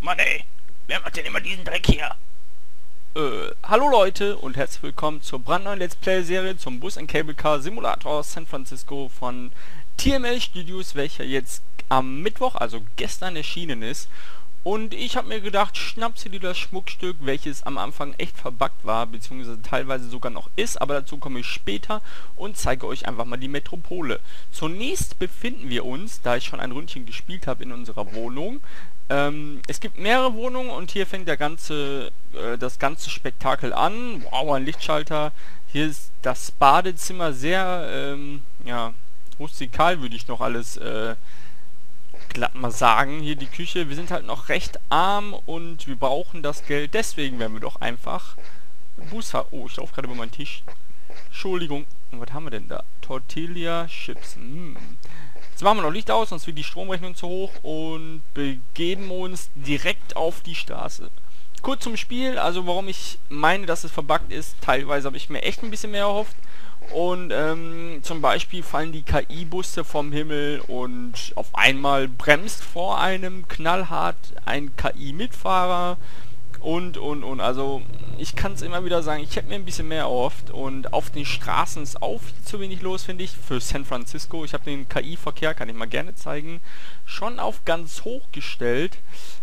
Mann ey, wer macht denn immer diesen Dreck hier? Äh, hallo Leute und herzlich willkommen zur brandneuen Let's Play Serie zum Bus Cable Car Simulator San Francisco von TML Studios, welcher jetzt am Mittwoch, also gestern erschienen ist. Und ich habe mir gedacht, schnapp sie dir das Schmuckstück, welches am Anfang echt verbuggt war, beziehungsweise teilweise sogar noch ist, aber dazu komme ich später und zeige euch einfach mal die Metropole. Zunächst befinden wir uns, da ich schon ein Ründchen gespielt habe in unserer Wohnung, ähm, es gibt mehrere Wohnungen und hier fängt der ganze, äh, das ganze Spektakel an. Wow, ein Lichtschalter. Hier ist das Badezimmer sehr, ähm, ja, rustikal würde ich noch alles äh, glatt mal sagen. Hier die Küche. Wir sind halt noch recht arm und wir brauchen das Geld. Deswegen werden wir doch einfach Bußer. Oh, ich laufe gerade über meinen Tisch. Entschuldigung. Und was haben wir denn da? Tortilla Chips. Hm. Jetzt machen wir noch Licht aus, sonst wird die Stromrechnung zu hoch und begeben uns direkt auf die Straße. Kurz zum Spiel, also warum ich meine, dass es verbuggt ist, teilweise habe ich mir echt ein bisschen mehr erhofft. Und ähm, zum Beispiel fallen die KI-Busse vom Himmel und auf einmal bremst vor einem knallhart ein KI-Mitfahrer und und und. Also ich kann es immer wieder sagen ich hätte mir ein bisschen mehr erhofft und auf den Straßen ist auch viel zu wenig los finde ich für San Francisco. Ich habe den KI-Verkehr kann ich mal gerne zeigen schon auf ganz hoch gestellt.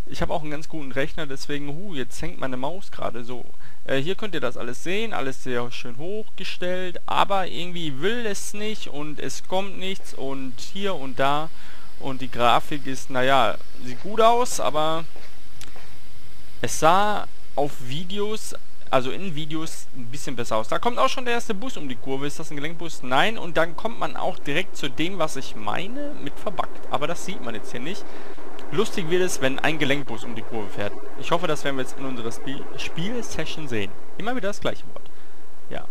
Ich habe auch einen ganz guten Rechner deswegen hu jetzt hängt meine Maus gerade so. Äh, hier könnt ihr das alles sehen alles sehr schön hochgestellt aber irgendwie will es nicht und es kommt nichts und hier und da. Und die Grafik ist naja sieht gut aus aber es sah auf Videos, also in Videos, ein bisschen besser aus. Da kommt auch schon der erste Bus um die Kurve. Ist das ein Gelenkbus? Nein. Und dann kommt man auch direkt zu dem, was ich meine, mit verbackt. Aber das sieht man jetzt hier nicht. Lustig wird es, wenn ein Gelenkbus um die Kurve fährt. Ich hoffe, das werden wir jetzt in unserer Spiel Spielsession sehen. Immer wieder das gleiche Wort. Ja.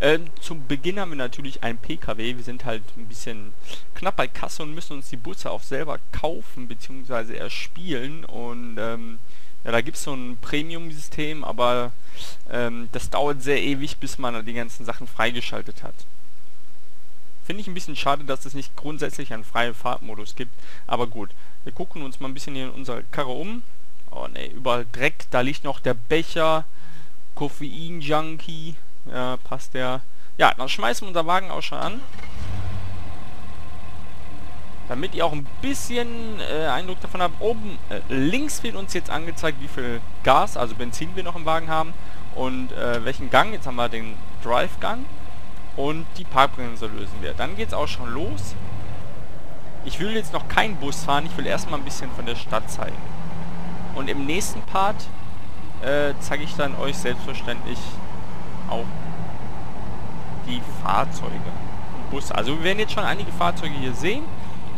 Ähm, zum Beginn haben wir natürlich einen PKW. Wir sind halt ein bisschen knapp bei Kasse und müssen uns die Busse auch selber kaufen, beziehungsweise erspielen. Und ähm, ja, da gibt es so ein Premium-System, aber ähm, das dauert sehr ewig, bis man die ganzen Sachen freigeschaltet hat. Finde ich ein bisschen schade, dass es nicht grundsätzlich einen freien Fahrtmodus gibt. Aber gut, wir gucken uns mal ein bisschen hier in unserer Karre um. Oh ne, überall Dreck. Da liegt noch der Becher. Koffein-Junkie. Ja, passt der. Ja, dann schmeißen wir unser Wagen auch schon an. Damit ihr auch ein bisschen äh, Eindruck davon habt. Oben äh, links wird uns jetzt angezeigt, wie viel Gas, also Benzin wir noch im Wagen haben. Und äh, welchen Gang. Jetzt haben wir den Drive-Gang. Und die Parkbremse lösen wir. Dann geht es auch schon los. Ich will jetzt noch keinen Bus fahren. Ich will erstmal ein bisschen von der Stadt zeigen. Und im nächsten Part äh, zeige ich dann euch selbstverständlich auch die Fahrzeuge. Bus. Also wir werden jetzt schon einige Fahrzeuge hier sehen.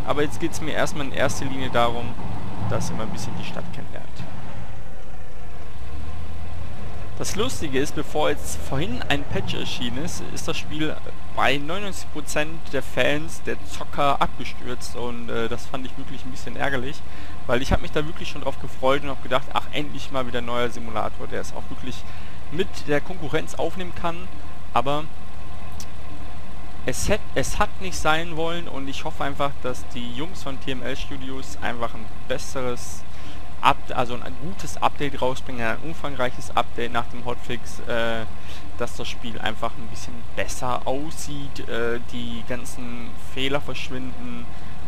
Aber jetzt geht es mir erstmal in erster Linie darum, dass ihr mal ein bisschen die Stadt kennenlernt. Das Lustige ist, bevor jetzt vorhin ein Patch erschienen ist, ist das Spiel bei 99% der Fans, der Zocker, abgestürzt und äh, das fand ich wirklich ein bisschen ärgerlich, weil ich habe mich da wirklich schon drauf gefreut und habe gedacht, ach endlich mal wieder ein neuer Simulator, der es auch wirklich mit der Konkurrenz aufnehmen kann, aber es, hat, es hat nicht sein wollen und ich hoffe einfach, dass die Jungs von TML Studios einfach ein besseres, Up also ein gutes Update rausbringen, ein umfangreiches Update nach dem Hotfix, äh, dass das Spiel einfach ein bisschen besser aussieht, äh, die ganzen Fehler verschwinden,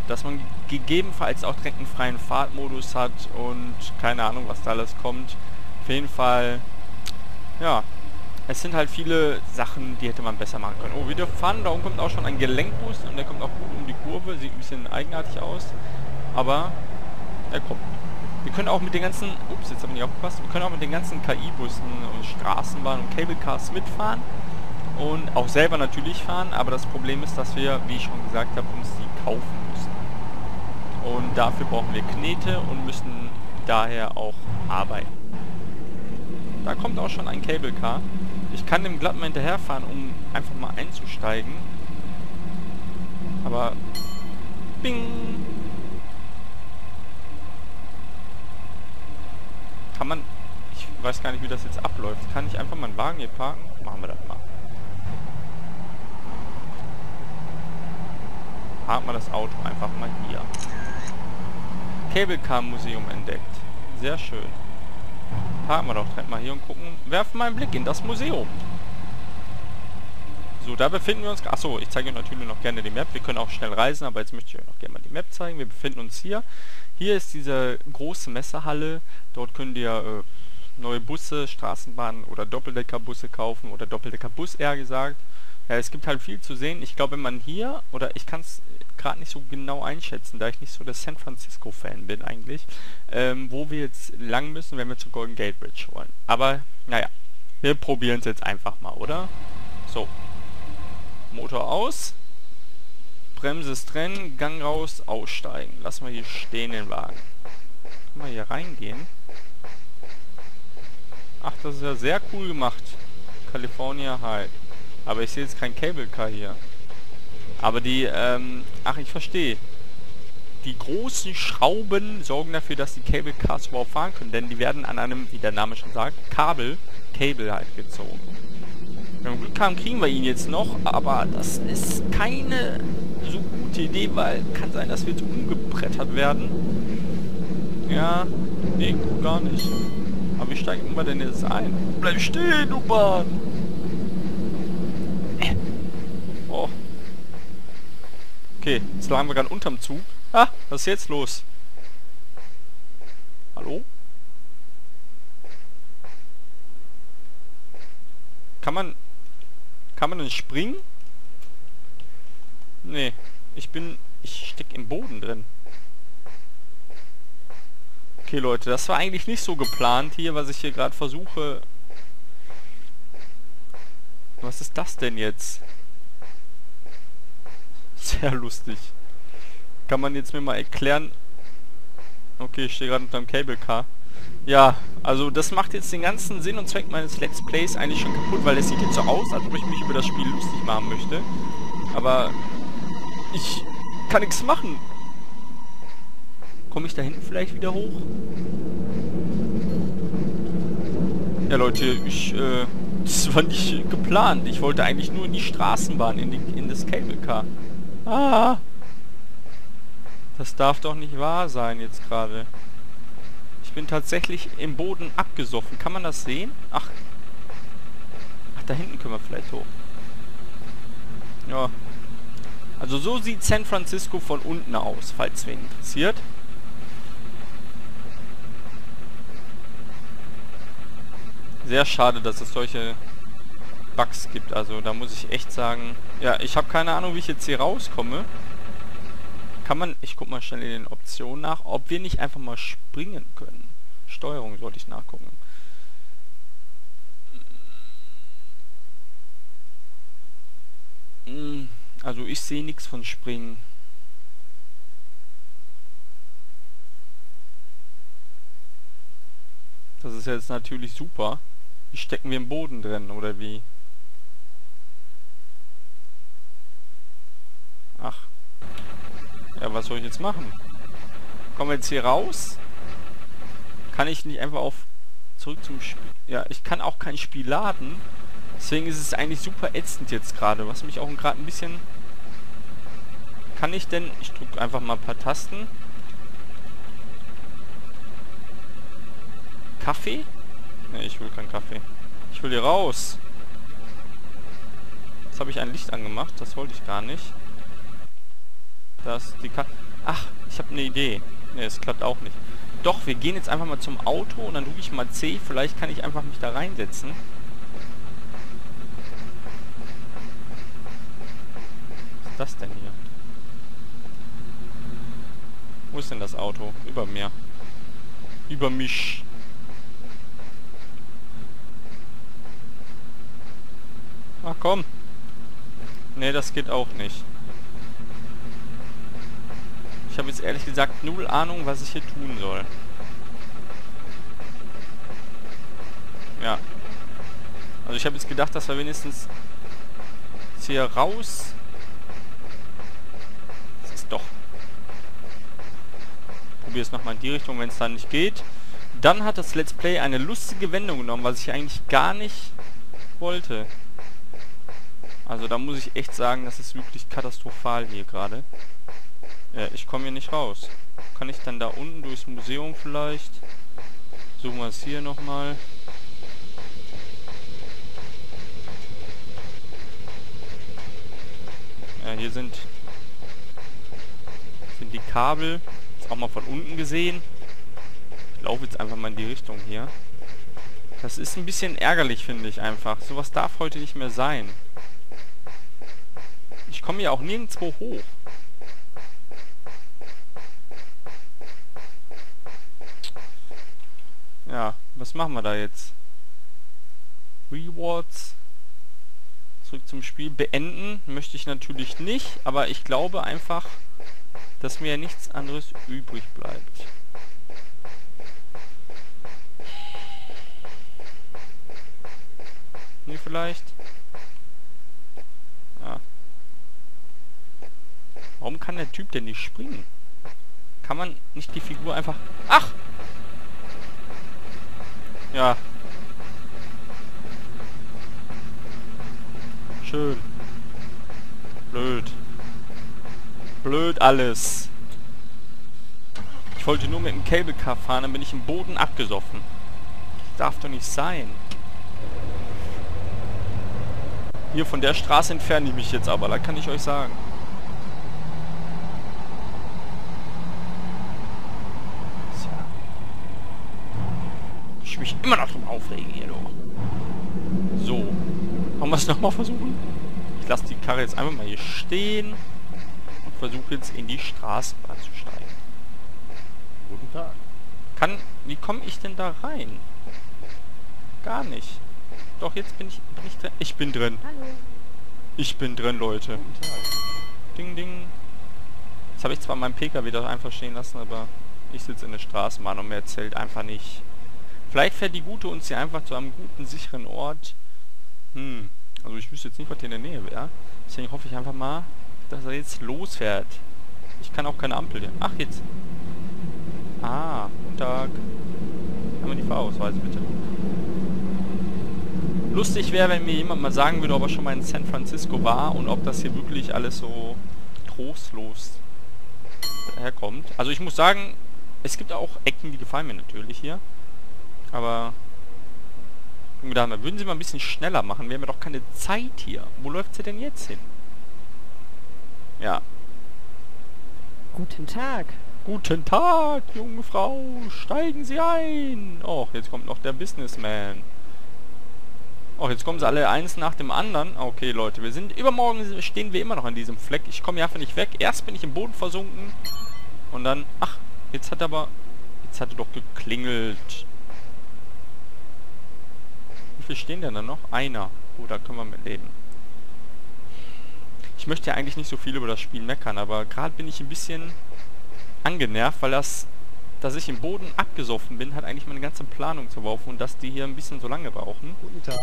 dass man gegebenenfalls auch direkt einen freien Fahrtmodus hat und keine Ahnung, was da alles kommt. Auf jeden Fall, ja, es sind halt viele Sachen, die hätte man besser machen können. Oh, wir fahren, da kommt auch schon ein Gelenkbus und der kommt auch gut um die Kurve, sieht ein bisschen eigenartig aus, aber er kommt. Wir können auch mit den ganzen, ups, jetzt habe ich nicht aufgepasst, wir können auch mit den ganzen KI-Bussen und Straßenbahnen und Cablecars mitfahren und auch selber natürlich fahren, aber das Problem ist, dass wir, wie ich schon gesagt habe, uns die kaufen müssen. Und dafür brauchen wir Knete und müssen daher auch arbeiten. Da kommt auch schon ein Cable Car. Ich kann dem glatt mal hinterherfahren, um einfach mal einzusteigen. Aber... Bing! Kann man... Ich weiß gar nicht, wie das jetzt abläuft. Kann ich einfach meinen Wagen hier parken? Machen wir das mal. Parken wir das Auto einfach mal hier. Cable Car Museum entdeckt. Sehr schön. Parken wir doch direkt mal hier und gucken. Werfen mal einen Blick in das Museum. So, da befinden wir uns... Achso, ich zeige euch natürlich noch gerne die Map. Wir können auch schnell reisen, aber jetzt möchte ich euch noch gerne mal die Map zeigen. Wir befinden uns hier. Hier ist diese große Messehalle. Dort könnt ihr äh, neue Busse, Straßenbahnen oder Doppeldeckerbusse kaufen. Oder Doppeldeckerbus eher gesagt. Ja, es gibt halt viel zu sehen. Ich glaube, wenn man hier... Oder ich kann es gerade nicht so genau einschätzen, da ich nicht so der San Francisco-Fan bin eigentlich. Ähm, wo wir jetzt lang müssen, wenn wir zur Golden Gate Bridge wollen. Aber, naja. Wir probieren es jetzt einfach mal, oder? So, Motor aus. Bremse ist drin, Gang raus, aussteigen. Lassen wir hier stehen den Wagen. Können wir hier reingehen? Ach, das ist ja sehr cool gemacht. California High. Aber ich sehe jetzt kein Cable Car hier. Aber die, ähm, ach, ich verstehe. Die großen Schrauben sorgen dafür, dass die Cable Cars überhaupt fahren können. Denn die werden an einem, wie der Name schon sagt, Kabel, Cable halt gezogen. Wenn wir Glück haben, kriegen wir ihn jetzt noch, aber das ist keine so gute Idee, weil kann sein, dass wir jetzt umgebrettert werden. Ja, nee, gar nicht. Aber wie steigen wir denn jetzt ein? Bleib stehen, du Bahn! Oh. Okay, jetzt lagen wir gerade unterm Zug. Ah, was ist jetzt los? Hallo? Kann man kann man denn springen? Nee. Ich bin... Ich steck im Boden drin. Okay, Leute, das war eigentlich nicht so geplant hier, was ich hier gerade versuche. Was ist das denn jetzt? Sehr lustig. Kann man jetzt mir mal erklären... Okay, ich stehe gerade unter einem Cable Car. Ja, also das macht jetzt den ganzen Sinn und Zweck meines Let's Plays eigentlich schon kaputt, weil es sieht jetzt so aus, als ob ich mich über das Spiel lustig machen möchte. Aber ich kann nichts machen. Komme ich da hinten vielleicht wieder hoch? Ja Leute, ich, äh, das war nicht geplant. Ich wollte eigentlich nur in die Straßenbahn, in, die, in das Cable Car. Ah! Das darf doch nicht wahr sein jetzt gerade bin tatsächlich im Boden abgesoffen. Kann man das sehen? Ach. Ach, da hinten können wir vielleicht hoch. Ja. Also so sieht San Francisco von unten aus, falls wen interessiert. Sehr schade, dass es solche Bugs gibt. Also da muss ich echt sagen... Ja, ich habe keine Ahnung, wie ich jetzt hier rauskomme. Kann man, ich guck mal schnell in den Optionen nach, ob wir nicht einfach mal springen können. Steuerung sollte ich nachgucken. Hm, also ich sehe nichts von Springen. Das ist jetzt natürlich super. Wie stecken wir im Boden drin, oder wie? Ach. Ja, was soll ich jetzt machen? Kommen wir jetzt hier raus? Kann ich nicht einfach auf... Zurück zum Spiel... Ja, ich kann auch kein Spiel laden. Deswegen ist es eigentlich super ätzend jetzt gerade. Was mich auch gerade ein bisschen... Kann ich denn... Ich drücke einfach mal ein paar Tasten. Kaffee? Ne, ich will keinen Kaffee. Ich will hier raus. Jetzt habe ich ein Licht angemacht. Das wollte ich gar nicht. Das die Ka Ach, ich habe eine Idee. Ne, es klappt auch nicht. Doch, wir gehen jetzt einfach mal zum Auto und dann drücke ich mal C. Vielleicht kann ich einfach mich da reinsetzen. Was ist das denn hier? Wo ist denn das Auto? Über mir. Über mich. Ach komm. Nee, das geht auch nicht. Ich habe jetzt ehrlich gesagt null Ahnung, was ich hier tun soll. Ja. Also ich habe jetzt gedacht, dass wir wenigstens hier raus... Das ist doch... Probiere es nochmal in die Richtung, wenn es dann nicht geht. Dann hat das Let's Play eine lustige Wendung genommen, was ich eigentlich gar nicht wollte. Also da muss ich echt sagen, das ist wirklich katastrophal hier gerade. Ja, ich komme hier nicht raus. Kann ich dann da unten durchs Museum vielleicht? Suchen wir es hier nochmal. Ja, hier sind, sind die Kabel. Jetzt auch mal von unten gesehen. Ich laufe jetzt einfach mal in die Richtung hier. Das ist ein bisschen ärgerlich, finde ich einfach. Sowas darf heute nicht mehr sein. Ich komme hier auch nirgendwo hoch. Ja, was machen wir da jetzt? Rewards. Zurück zum Spiel. Beenden möchte ich natürlich nicht, aber ich glaube einfach, dass mir nichts anderes übrig bleibt. Nee, vielleicht? Ja. Warum kann der Typ denn nicht springen? Kann man nicht die Figur einfach... Ach! Ja. Schön. Blöd. Blöd alles. Ich wollte nur mit dem Cable Car fahren, dann bin ich im Boden abgesoffen. Das darf doch nicht sein. Hier von der Straße entferne ich mich jetzt aber, da kann ich euch sagen. Ich mich immer noch drum aufregen hier, du. So. Wollen wir es nochmal versuchen? Ich lasse die Karre jetzt einfach mal hier stehen und versuche jetzt in die Straßenbahn zu steigen. Guten Tag. Kann... Wie komme ich denn da rein? Gar nicht. Doch, jetzt bin ich, bin ich drin. Ich bin drin. Hallo. Ich bin drin, Leute. Guten Tag. Ding, ding. Jetzt habe ich zwar meinen PKW da einfach stehen lassen, aber ich sitze in der Straßenbahn und mir zählt einfach nicht. Vielleicht fährt die Gute uns hier einfach zu einem guten, sicheren Ort. Hm. Also ich wüsste jetzt nicht, was hier in der Nähe wäre. Deswegen hoffe ich einfach mal, dass er jetzt losfährt. Ich kann auch keine Ampel hier. Ach, jetzt. Ah, guten Tag. Haben wir die Fahrausweise, bitte. Lustig wäre, wenn mir jemand mal sagen würde, ob er schon mal in San Francisco war und ob das hier wirklich alles so trostlos herkommt. Also ich muss sagen, es gibt auch Ecken, die gefallen mir natürlich hier. Aber mir gedacht, würden sie mal ein bisschen schneller machen. Wir haben ja doch keine Zeit hier. Wo läuft sie denn jetzt hin? Ja. Guten Tag. Guten Tag, junge Frau. Steigen Sie ein. Oh, jetzt kommt noch der Businessman. Oh, jetzt kommen sie alle eins nach dem anderen. Okay, Leute, wir sind... Übermorgen stehen wir immer noch an diesem Fleck. Ich komme hier einfach nicht weg. Erst bin ich im Boden versunken. Und dann... Ach, jetzt hat aber... Jetzt hat er doch geklingelt. Wie viel stehen denn da noch? Einer. Oh, da können wir mit leben. Ich möchte ja eigentlich nicht so viel über das Spiel meckern, aber gerade bin ich ein bisschen angenervt, weil das dass ich im Boden abgesoffen bin, hat eigentlich meine ganze Planung zerworfen und dass die hier ein bisschen so lange brauchen. Guten Tag.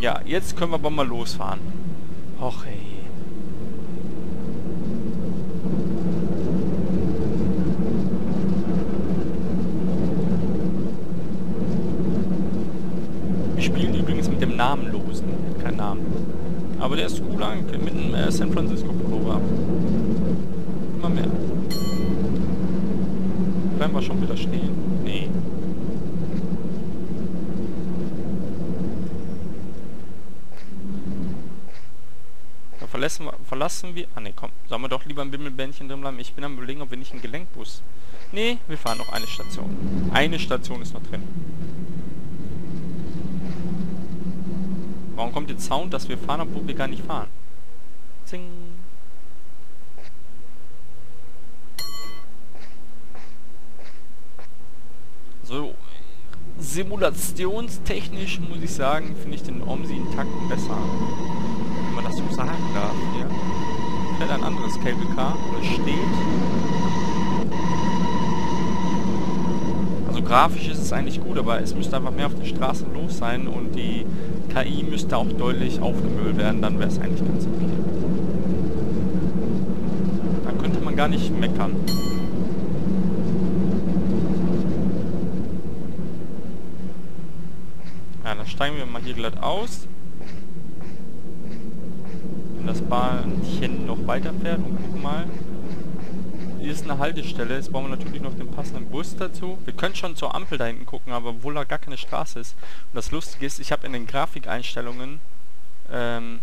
Ja, jetzt können wir aber mal losfahren. Och ey. Wir spielen übrigens mit dem Namenlosen. Kein Namen. Aber der ist cool an, mit einem äh, San Francisco Pullover. Immer mehr. Bleiben wir schon wieder stehen? Nee. Da verlassen wir, verlassen wir... Ah ne, komm. Sollen wir doch lieber ein Bimmelbändchen drin bleiben? Ich bin am überlegen, ob wir nicht einen Gelenkbus... Nee, wir fahren noch eine Station. Eine Station ist noch drin. Warum kommt jetzt Sound, dass wir fahren, obwohl wir gar nicht fahren? Zing. So, simulationstechnisch muss ich sagen, finde ich den OMSI einen Tacken besser. Wenn man das so sagen darf hier. Fährt ein anderes Cable Car oder steht. Grafisch ist es eigentlich gut, aber es müsste einfach mehr auf den Straßen los sein und die KI müsste auch deutlich aufgemüllt werden, dann wäre es eigentlich ganz okay. Dann könnte man gar nicht meckern. Ja, dann steigen wir mal hier glatt aus. Wenn das Bahnchen noch weiterfährt und gucken mal. Ist eine Haltestelle. Jetzt brauchen wir natürlich noch den passenden Bus dazu. Wir können schon zur Ampel da hinten gucken, aber obwohl da gar keine Straße ist. Und das Lustige ist, ich habe in den Grafikeinstellungen ähm,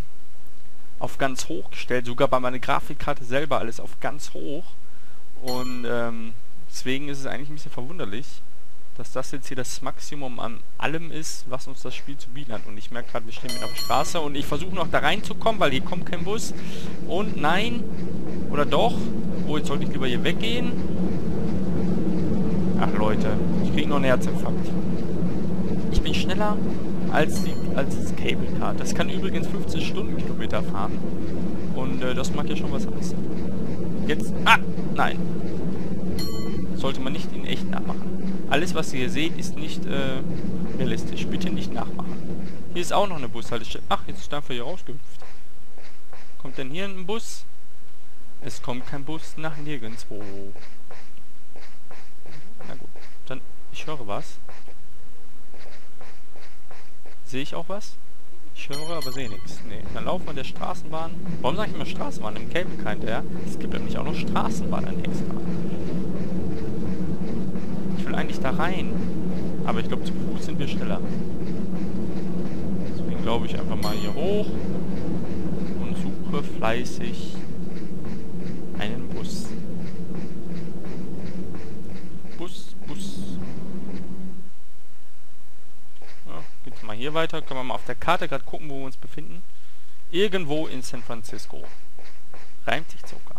auf ganz hoch gestellt. Sogar bei meiner Grafikkarte selber alles auf ganz hoch. Und ähm, deswegen ist es eigentlich ein bisschen verwunderlich, dass das jetzt hier das Maximum an allem ist, was uns das Spiel zu bieten hat. Und ich merke gerade, wir stehen mit auf der Straße und ich versuche noch da reinzukommen, weil hier kommt kein Bus. Und nein, oder doch, oh, jetzt sollte ich lieber hier weggehen. Ach Leute, ich kriege noch einen Herzinfarkt. Ich bin schneller als, die, als das Cable Car. Das kann übrigens 15 Stundenkilometer fahren. Und äh, das mag ja schon was heißen. Jetzt, ah, nein. Sollte man nicht in echt nachmachen. Alles, was ihr hier seht, ist nicht äh, realistisch. Bitte nicht nachmachen. Hier ist auch noch eine Bushaltestelle. Ach, jetzt ist dafür hier rausgehüpft. Kommt denn hier ein Bus? Es kommt kein Bus nach nirgendwo. Na gut, dann ich höre was. Sehe ich auch was? Ich höre, aber sehe nichts. Nee, dann laufen wir der Straßenbahn. Warum sage ich immer Straßenbahn? Im Cable kein der. Es gibt nämlich auch noch Straßenbahnen extra eigentlich da rein. Aber ich glaube, zu Fuß sind wir schneller. Deswegen glaube ich einfach mal hier hoch und suche fleißig einen Bus. Bus, Bus. Ja, geht's mal hier weiter. Können wir mal auf der Karte gerade gucken, wo wir uns befinden. Irgendwo in San Francisco. Reimt sich sogar.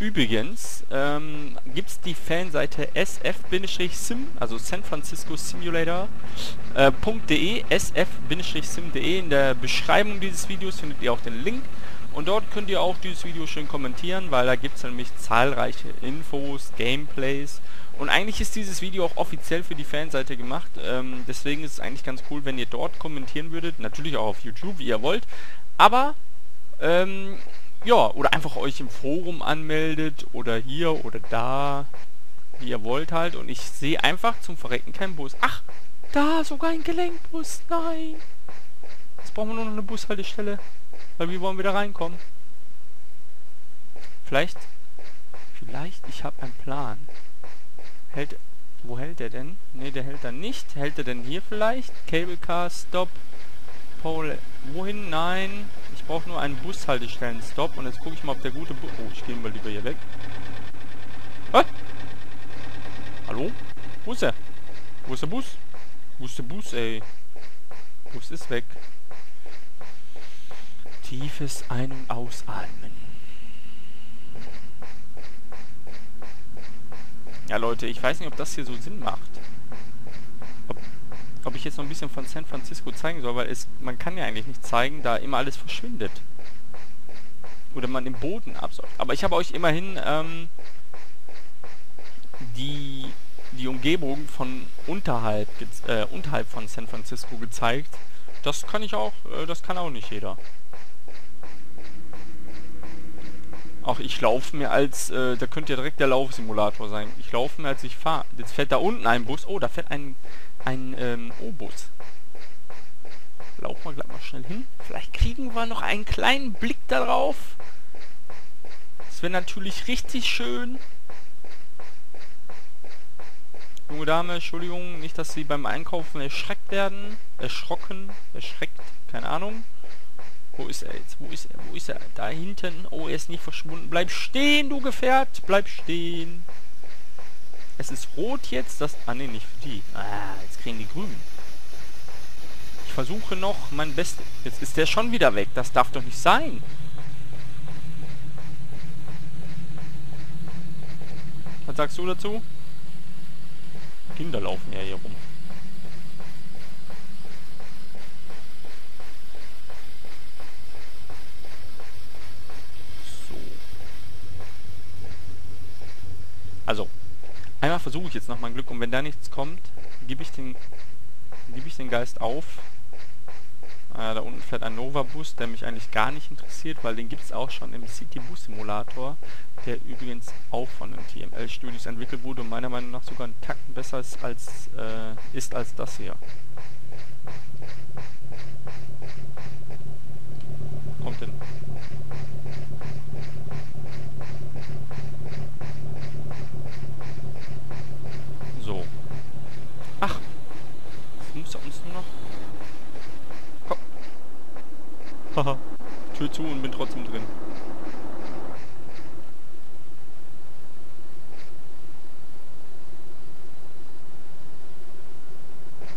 Übrigens ähm, gibt es die Fanseite sf-sim, also San Francisco Simulator äh, .de, sf-sim.de. In der Beschreibung dieses Videos findet ihr auch den Link. Und dort könnt ihr auch dieses Video schön kommentieren, weil da gibt es nämlich zahlreiche Infos, Gameplays. Und eigentlich ist dieses Video auch offiziell für die Fanseite gemacht. Ähm, deswegen ist es eigentlich ganz cool, wenn ihr dort kommentieren würdet. Natürlich auch auf YouTube, wie ihr wollt. Aber ähm, ja, oder einfach euch im Forum anmeldet oder hier oder da, wie ihr wollt halt. Und ich sehe einfach zum Verrecken keinen Bus. Ach, da sogar ein Gelenkbus. Nein. Jetzt brauchen wir nur noch eine Bushaltestelle. Weil wir wollen wieder reinkommen. Vielleicht, vielleicht, ich habe einen Plan. Hält, wo hält er denn? Ne, der hält dann nicht. Hält er denn hier vielleicht? Cable Car, Stop, Pole. Wohin? Nein. Brauche nur einen Bushaltestellen-Stop und jetzt gucke ich mal, ob der gute Bus... Oh, ich gehe mal lieber hier weg. Was? Hallo? Wo ist er? Wo ist der Bus? Wo ist der Bus, ey? Bus ist weg. Tiefes Ein- und Ausatmen. Ja, Leute, ich weiß nicht, ob das hier so Sinn macht ob ich jetzt noch ein bisschen von San Francisco zeigen soll, weil es, man kann ja eigentlich nicht zeigen, da immer alles verschwindet. Oder man den Boden absäuft. Aber ich habe euch immerhin ähm, die, die Umgebung von unterhalb, äh, unterhalb von San Francisco gezeigt. Das kann ich auch, äh, das kann auch nicht jeder. Auch ich laufe mir als, äh, da könnte ja direkt der Laufsimulator sein. Ich laufe mir als ich fahre. Jetzt fährt da unten ein Bus. Oh, da fährt ein ein ähm, O-Bus. Laufen wir gleich mal schnell hin. Vielleicht kriegen wir noch einen kleinen Blick darauf. Das wäre natürlich richtig schön. Junge Dame, Entschuldigung, nicht, dass Sie beim Einkaufen erschreckt werden. Erschrocken, erschreckt, keine Ahnung. Wo ist er jetzt? Wo ist er? Wo ist er? Da hinten. Oh, er ist nicht verschwunden. Bleib stehen, du Gefährt. Bleib stehen. Es ist rot jetzt. Das... Ah, nee, nicht für die. Ah, jetzt kriegen die grün. Ich versuche noch mein Bestes... Jetzt ist der schon wieder weg. Das darf doch nicht sein. Was sagst du dazu? Kinder laufen ja hier rum. So. Also, Einmal versuche ich jetzt noch mein Glück und wenn da nichts kommt, gebe ich den gebe ich den Geist auf. Äh, da unten fährt ein Nova-Bus, der mich eigentlich gar nicht interessiert, weil den gibt es auch schon im City Bus Simulator, der übrigens auch von den TML Studios entwickelt wurde und meiner Meinung nach sogar einen Tacken besser ist als, äh, ist als das hier. kommt denn? So. Ach. Jetzt muss er uns nur noch... Komm. Haha. Tür zu und bin trotzdem drin.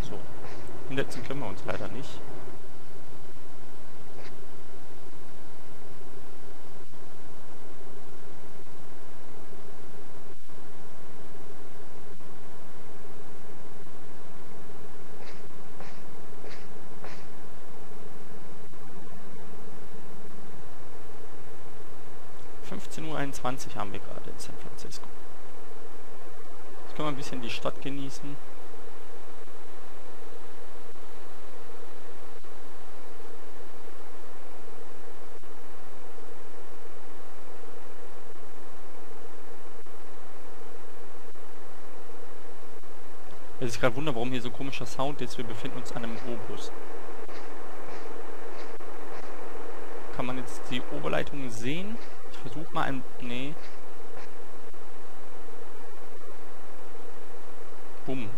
So. Hinsetzen können wir uns leider nicht. Uhr haben wir gerade in San Francisco. Jetzt können wir ein bisschen die Stadt genießen. Es ist gerade Wunder, warum hier so komischer Sound ist. Wir befinden uns an einem Obus. Kann man jetzt die Oberleitung sehen? Versuche mal ein... Nee. Bumm.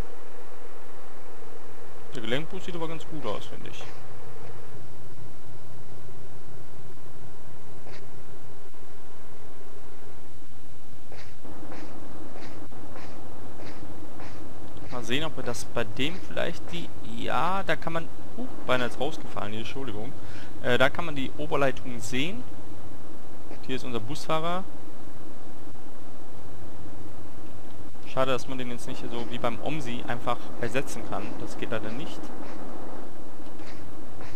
Der Gelenkbus sieht aber ganz gut aus, finde ich. Mal sehen, ob wir das bei dem vielleicht die... Ja, da kann man... Uh, beinahe ist rausgefallen, hier, Entschuldigung. Äh, da kann man die Oberleitung sehen. Hier ist unser Busfahrer. Schade, dass man den jetzt nicht so wie beim OMSI einfach ersetzen kann. Das geht leider nicht.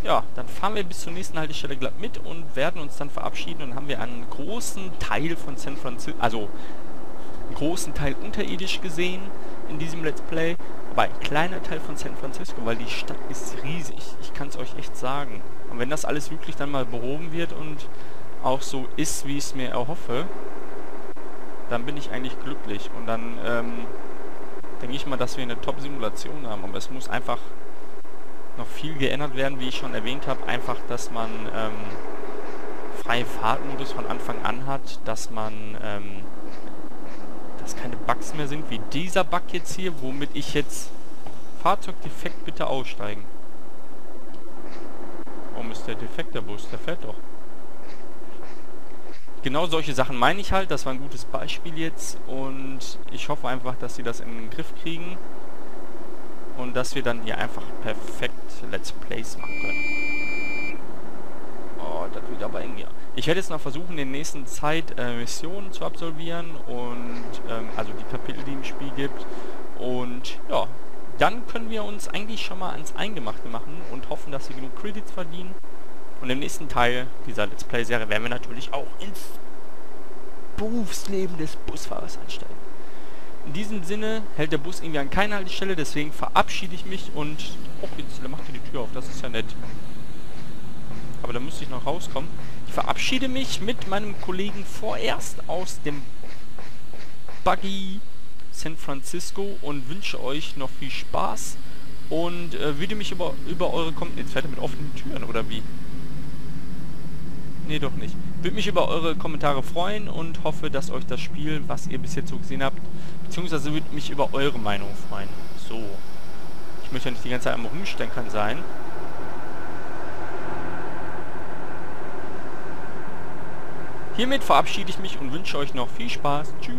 Ja, dann fahren wir bis zur nächsten Haltestelle glatt mit und werden uns dann verabschieden. Und haben wir einen großen Teil von San Francisco, also einen großen Teil unterirdisch gesehen in diesem Let's Play. Aber ein kleiner Teil von San Francisco, weil die Stadt ist riesig. Ich kann es euch echt sagen. Und wenn das alles wirklich dann mal behoben wird und auch so ist, wie ich es mir erhoffe, dann bin ich eigentlich glücklich. Und dann ähm, denke ich mal, dass wir eine Top-Simulation haben. Aber es muss einfach noch viel geändert werden, wie ich schon erwähnt habe. Einfach, dass man ähm, freie Fahrtmodus von Anfang an hat, dass man ähm, dass keine Bugs mehr sind, wie dieser Bug jetzt hier, womit ich jetzt Fahrzeug defekt bitte aussteigen. Warum ist der defekt der Bus? Der fährt doch genau solche Sachen meine ich halt. Das war ein gutes Beispiel jetzt. Und ich hoffe einfach, dass sie das in den Griff kriegen. Und dass wir dann hier einfach perfekt Let's Plays machen können. Oh, das wird aber eng hier. Ich werde jetzt noch versuchen, in der nächsten Zeit äh, Missionen zu absolvieren. Und ähm, also die Kapitel, die im Spiel gibt. Und ja, dann können wir uns eigentlich schon mal ans Eingemachte machen und hoffen, dass wir genug Credits verdienen. Und im nächsten Teil dieser Let's Play-Serie werden wir natürlich auch ins Berufsleben des Busfahrers einsteigen. In diesem Sinne hält der Bus irgendwie an keiner Haltestelle, deswegen verabschiede ich mich und... Oh, jetzt macht er die Tür auf, das ist ja nett. Aber da müsste ich noch rauskommen. Ich verabschiede mich mit meinem Kollegen vorerst aus dem Buggy San Francisco und wünsche euch noch viel Spaß und äh, würde mich über, über eure... Kom jetzt fährt er mit offenen Türen, oder wie? Nee, doch nicht. Würde mich über eure Kommentare freuen und hoffe, dass euch das Spiel, was ihr bis jetzt so gesehen habt, beziehungsweise würde mich über eure Meinung freuen. So. Ich möchte ja nicht die ganze Zeit am Rumstenkern sein. Hiermit verabschiede ich mich und wünsche euch noch viel Spaß. Tschüss.